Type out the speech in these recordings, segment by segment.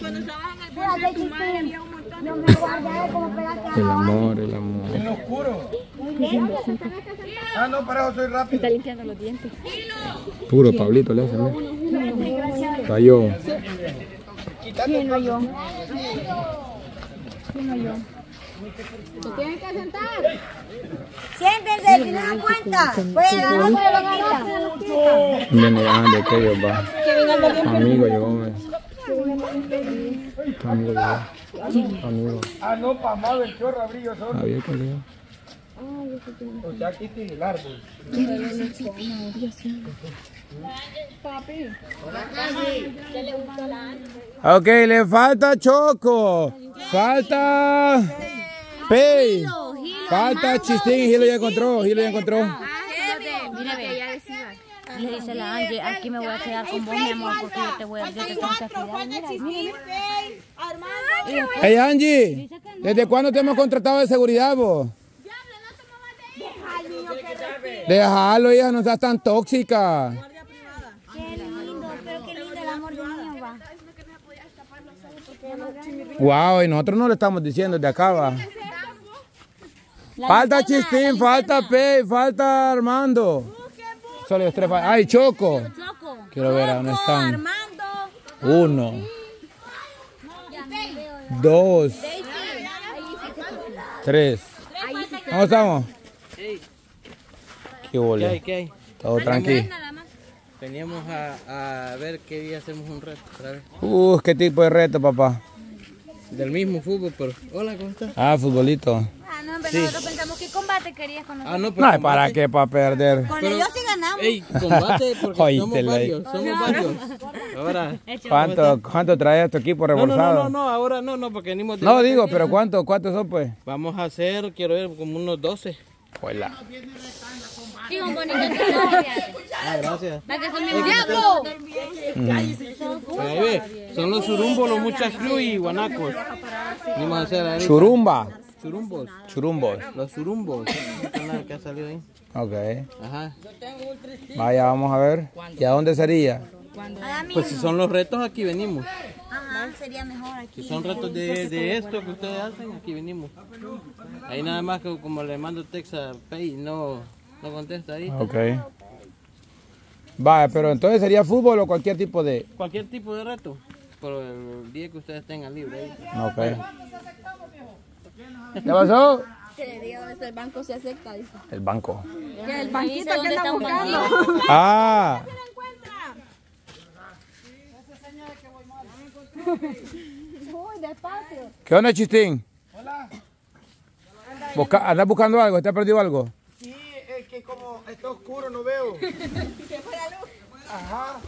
Cuando estabas en el puente de tu madre había un montón de... El amor, el amor. En lo oscuro. Ah, no, para eso soy rápido. Está limpiando los dientes. Puro Pablito le hace, ¿no? Cayó. ¿Quién no yo? ¿Quién no yo? Se tienen que sentar. Siéntense, si no dan cuenta. Pueden ganar por. Viene ya de aquello, va. Tu amigo llegó, me. Tu amigo llegó. Amigo. Ah, no, pa' más el chorro abrí yo solo. Había que leer. O sea, aquí tiene el árbol. Ok, le falta Choco. Falta. Pei. Falta Chistín y Gilo ya encontró. Gilo ya encontró. Mire, ve. Le dice la Angie, aquí me voy a quedar con vos, mi amor, porque yo te voy a, yo te tengo que cuidar. Mira, mira. Hey Angie, ¿desde cuándo te hemos contratado de seguridad vos? Déjalo, hija, no seas tan tóxica. Qué lindo, pero qué lindo el amor de niño va. Wow, y nosotros no le estamos diciendo de acá, va. Falta Chistín, falta Pei, falta Armando. Solo los tres. ¡Ay, Choco! Choco. Quiero ver a dónde están. Armando. Uno, dos, tres. ¿Cómo estamos? ¿Qué ¿Qué hay? huele? ¿Qué hay? Todo tranquilo. Veníamos a, a ver qué día hacemos un reto otra vez. Uh, ¿qué tipo de reto, papá? Del mismo fútbol, pero... Hola, ¿cómo estás? Ah, futbolito. Ah, no, hombre, nosotros pensamos que combate querías con nosotros. Ah, no, pero No, ¿para qué? Para perder. Con Pero- ellos sí ganamos. Ey, combate porque Oíste, somos varios, somos varios. Ahora... ¿Cuánto, cuánto trae tu equipo no, reforzado? no, no, no, ahora no, no, porque venimos de... No, digo, pero ¿cuánto, cuántos son, pues? Vamos a hacer, quiero ver, como unos 12. Hola. Sí, un bonito. Ah, gracias. ¡Diablo! Ve, son los surumbos, los muchas cruz y guanacos. Venimos a hacer ahí. Churumba. Surumbos. Churumbos. Los canal que ha salido ahí. Ok. Ajá. Vaya, vamos a ver. ¿Y a dónde sería? Pues si son los retos, aquí venimos. Ajá, sería mejor aquí. Si son retos de, de esto que ustedes hacen, aquí venimos. Ahí nada más que como le mando text a Pay, no, no contesta ahí. Ok. Vaya, pero entonces sería fútbol o cualquier tipo de... Cualquier tipo de reto, pero el día que ustedes tengan libre ahí. Ok. ¿Qué pasó? Que le diga dónde está el banco se acepta, dice. El banco. Que el banquito que ¿Dónde anda buscando. Ah. Uy, despacio. ¿Qué onda, Chistín? Hola. ¿Andas buscando algo? ¿Te has perdido algo? Que como está oscuro no veo. Ajá.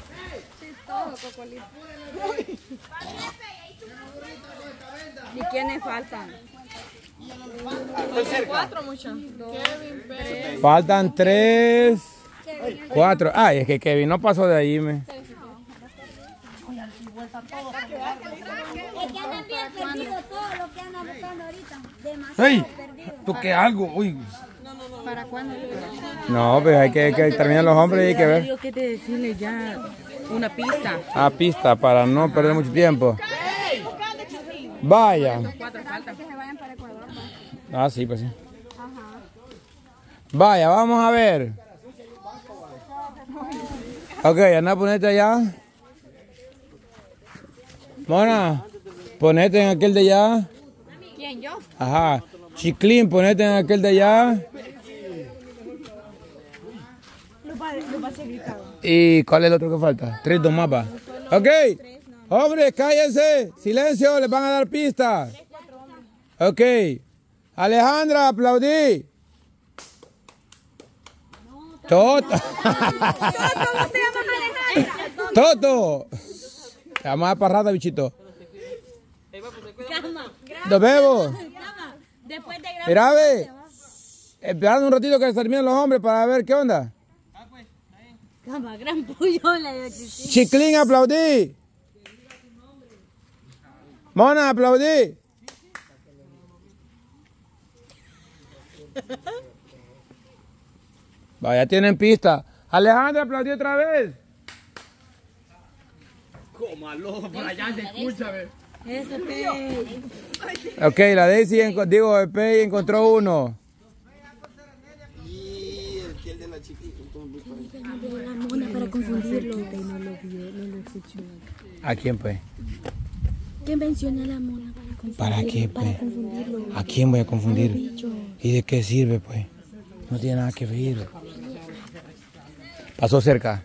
¿Y quiénes faltan? Cuatro, muchachos. Faltan tres, cuatro. Ay, es que Kevin no pasó de ahí, me. Es que andan bien perdidos todos los que andan buscando ahorita. Demasiado perdidos. Toqué algo. Uy. No, pues hay que, que terminar los hombres y hay que ver. Digo que te decirle ya una pista. Ah, pista para no perder mucho tiempo. Vaya. Ah, sí, pues sí. Vaya, vamos a ver. Ok, anda, ponete allá. Mona, ponete en aquel de allá. ¿Quién, yo? Ajá. Chiclín, ponete en aquel de allá. ¿Y cuál es el otro que falta? Tres, dos va. Ok. Hombre, cállense. Silencio, les van a dar pistas. Ok. Alejandra, aplaudí. Toto. Toto. Te dar parrada, bichito. Nos vemos. Después de Mira, ve. Esperando un ratito que se terminen los hombres para ver qué onda. Cama, gran puyola. yo, chichi. Chiclín, aplaudí. Mona, aplaudí. Vaya, tienen pista. Alejandra, aplaudí otra vez. Eso, Pei. Ok, la Daisy, digo, el Pei encontró uno. La mona para confundirlo. No lo vio, no lo escuchó. ¿A quién, pues? ¿Qué menciona la mona para confundirlo? ¿Para qué, pues? Para confundirlo. ¿A quién voy a confundir? ¿Y de qué sirve, pues? No tiene nada que ver. Pasó cerca.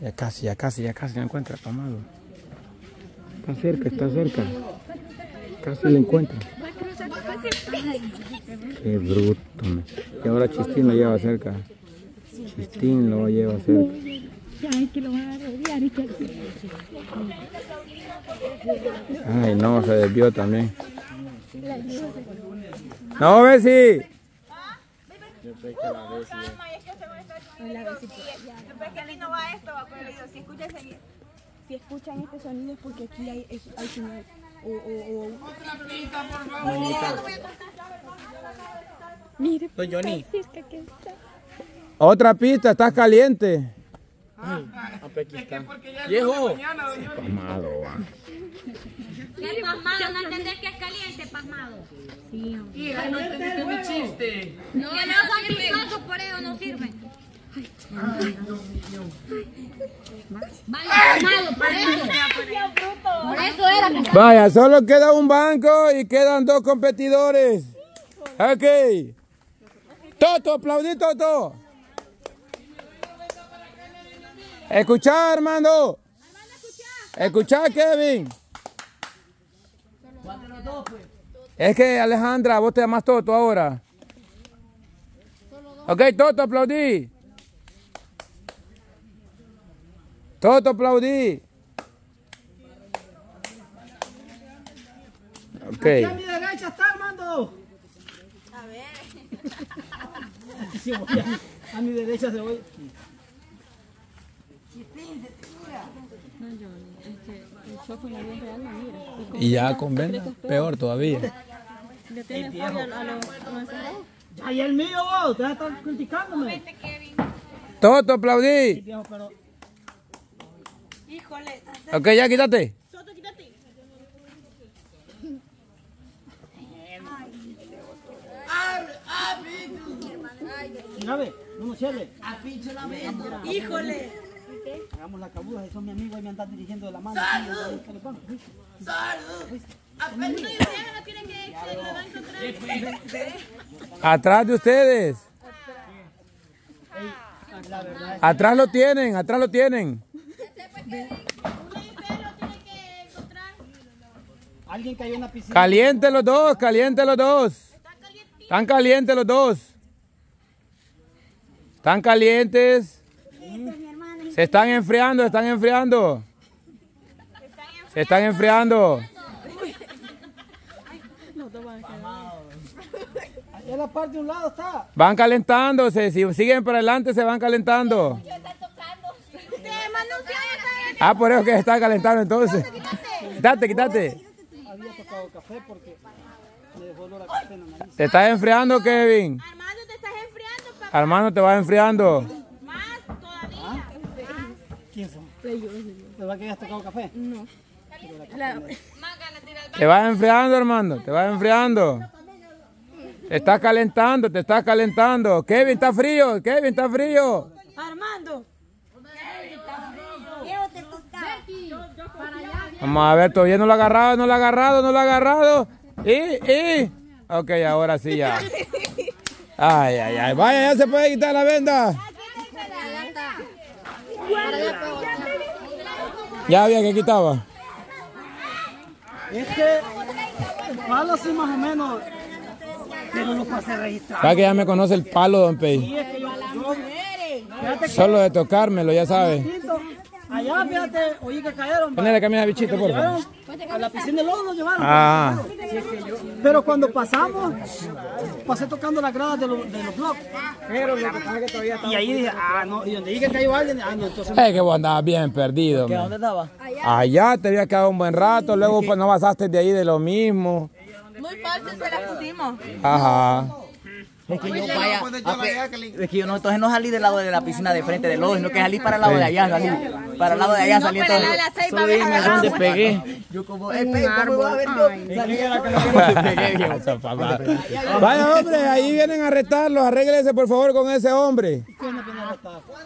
Ya casi, ya casi, ya casi lo encuentra, Pamado. Está cerca, está cerca. Casi lo encuentra. Qué bruto. me. Y ahora Chistín lo lleva cerca. Chistín lo lleva cerca. Ay, no, se desvió también. No, Bessie. Si escuchan este sonido es porque aquí hay, es- hay señal. O, o, o. Mire, Soy Johnny. Otra pista, estás caliente. Viejo. Va. ¿Qué pasmado? ¿No entendés que es caliente, pasmado? Hija, no entendiste mi chiste. No, no son por eso no sirven. Vaya, solo queda un banco y quedan dos competidores. Ok. Toto, aplaudí, Toto. Escucha, Armando. Escucha, Kevin. Es que Alejandra, vos te llamas Toto ahora. Ok, Toto, aplaudí. Toto, aplaudí. Ok. A mi derecha está Armando. A ver. Sí, voy a, a mi derecha se voy. Y ya con venda, peor todavía. Ay, el mío, vos. A estar criticándome. Toto, aplaudí. Viejo, pero. Ok, ya quítate. Mira, ve, no nos cierre. Híjole. Hagamos la cabuda, son mi amigo y me andan dirigiendo de la mano. ¿Qué le pongo? Atrás de ustedes. Atrás lo tienen, atrás lo tienen. Alguien cayó en la piscina. Caliente los dos, caliente los dos. Están calientes los dos. Están calientes. Se están enfriando, se están enfriando. Se están enfriando. Allá la parte de un lado está. Van calentándose. Si siguen para adelante, se van calentando. Ah, por eso que se está calentando entonces. Quítate, quítate. Había tocado café porque me dejó olor a café en la nariz. ¿Te estás enfriando, Kevin? Armando, te estás enfriando, papá. Armando, te vas enfriando. Más todavía. ¿Quién son? ¿Verdad que hayas tocado café? Te vas enfriando, Armando. Te vas enfriando. Te estás calentando, te estás calentando. Kevin, está frío. Kevin, está frío. Armando. Viejo, te toca. Vamos a ver, todavía no lo ha agarrado, no lo ha agarrado, no lo ha agarrado. Y, y. Ok, ahora sí ya. Ay, ay, ay. Vaya, ya se puede quitar la venda. Ya había que quitaba. Es que el palo así más o menos. Pero no pasé registrar. Va que ya me conoce el palo, don Pei. Y es que yo, yo fíjate que Solo de tocármelo, ya sabe. Allá, fíjate, oí que cayeron. Ponle camisa a bichito, por favor. a la piscina de lodo, lo llevaron. Ah, Pero cuando pasamos, pasé tocando las gradas de los, de los bloques. Pero lo que pasa es que todavía Y ahí dije, ah, no, y donde dije que cayó alguien, ah, no, entonces. es que vos andabas bien perdido. ¿Que man. dónde estaba? Allá te había quedado un buen rato, luego pues, no pasaste de ahí de lo mismo. Muy fácil se la pusimos. Ajá. Es que yo vaya, a es que yo no, entonces no salí del lado de la piscina de frente del lodo, sino que salí para el lado de allá, salí, para el lado de allá salí entonces. Yo como, eh, pe, ¿cómo voy a ver yo? Salí de la Vaya hombre, ahí vienen a arrestarlos, arréglense por favor con ese hombre.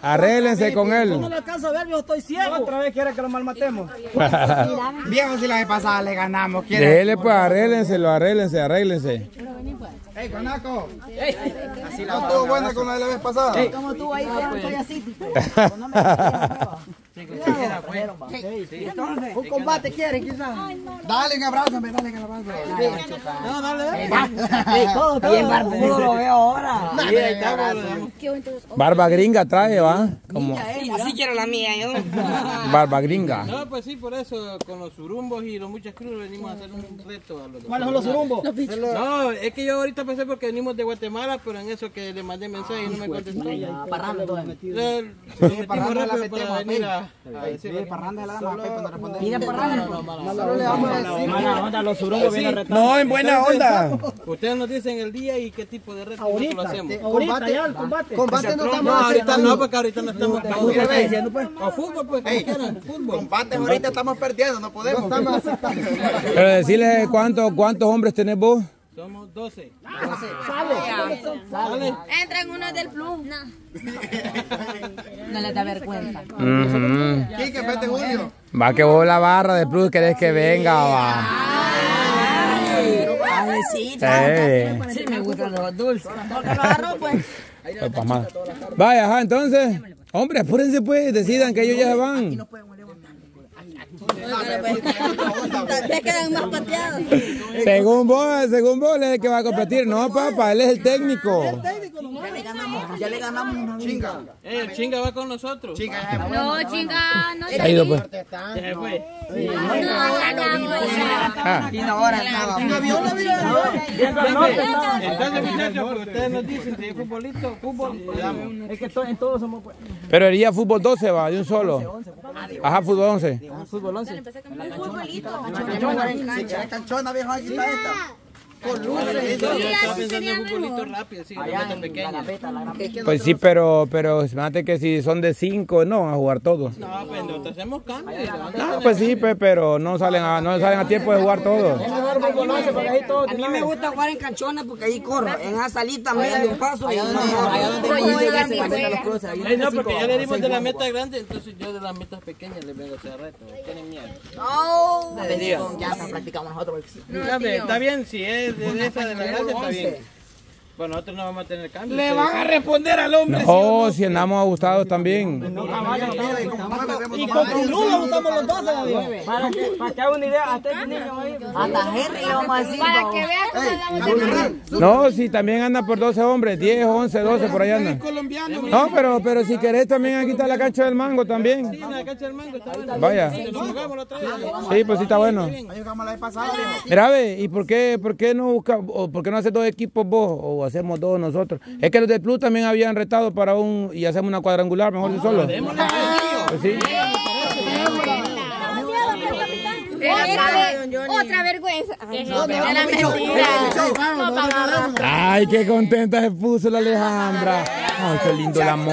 Arréglense con No él. le alcanzo a ver, yo estoy ciego. Otra vez quiere que lo malmatemos. Viejo, si la vez pasada le ganamos, Dele pues, arréglenselo, arréglense, arréglense. ¡Ey, Conaco! Así la estuvo buena con la de la vez pasada. Como tú ahí, yo soy así. Un combate quieren, quizás. Dale un abrazo, dale un abrazo. No, dale. Todo, todo. Bien, lo veo ahora. Barba gringa trae, ¿va? Como Así quiero la mía, yo. barba gringa. No, pues sí, por eso con los surumbos y los muchas cruces venimos a hacer un reto a los ¿Cuáles son los zurumbos? No, es que yo ahorita pensé porque venimos de Guatemala, pero en eso que le mandé mensaje y no me contestó. Parrando Lo metimos rápido para venir a, a. Pide parrando. Mala onda, los zurumbos vienen. No, en buena onda. Ustedes nos dicen el día y qué tipo de reto nosotros lo Ahorita, hacemos. ahorita ya el combate. Combate no No, ahorita no, porque ahorita no estamos O fútbol, pues, quieran, fútbol. Combates ahorita estamos perdiendo, no podemos. Pero decirle cuántos cuántos hombres tenés vos. Somos 12. Entran unos del plus. No les da vergüenza. Ujú. Quique, vete Julio. Va que vos la barra de plus querés que venga, va. Sí. Sí, me gustan los dulces. Pues, pa' más. Vaya, ajá, entonces. Hombre, apúrense pues, decidan que ellos ya se van. Ya quedan más pateados. Según vos, según vos, él es el que va a competir. No, papá, él es el técnico. Ya le ganamos. Chinga. Eh, el chinga va con nosotros. No, chinga, no. Se ha ido, pues. Se fue. Ah, Y ahora estaba. Entonces, muchachos, pues ustedes nos dicen si es futbolito, fútbol, le damos. Es que to- en todos somos pues, pero fútbol 12, va, de un solo. Ajá, fútbol 11. fútbol 11. La canchona, viejo, aquí está esta. Con luces. Yo estaba pensando en futbolito rápido, sí, la meta pequeña. Pues sí, pero, pero fíjate que si son de 5, no van a jugar todos. No, pues nosotros hacemos cambios. No, pues sí, pues, pero no salen a, no salen a tiempo de jugar todos. A mí me gusta jugar en canchona porque ahí corro. En esa salita me dan un paso. Allá donde no, porque ya le dimos de la meta grande, entonces yo de las metas pequeñas les vengo a hacer reto. Tienen miedo. Ya practicamos nosotros. Está bien, si es de, de esa de la está bien. Pues nosotros no vamos a tener cambio. Le van a responder al hombre. No, si andamos ajustados también. Y con Cruz gustamos los 12, David. Para que, para que haga una idea, hasta este niño ahí. Hasta Henry le vamos a decir. Para que vean cómo andamos. No, si también anda por 12 hombres, 10, 11, 12, por ahí andan. No, pero, pero si querés también aquí está la cancha del mango también. En la cancha del mango está bueno. Vaya. Sí, pues sí está bueno. Ahí jugamos la vez pasada, viejo. Mira, ve, ¿y por qué, por qué no busca, o por qué no haces dos equipos vos, o hacemos dos nosotros? Es que los de Plus también habían retado para un, y hacemos una cuadrangular, mejor de solo. Pues sí. Otra vergüenza. Ay, qué contenta se puso la Alejandra. Ay, qué lindo el amor.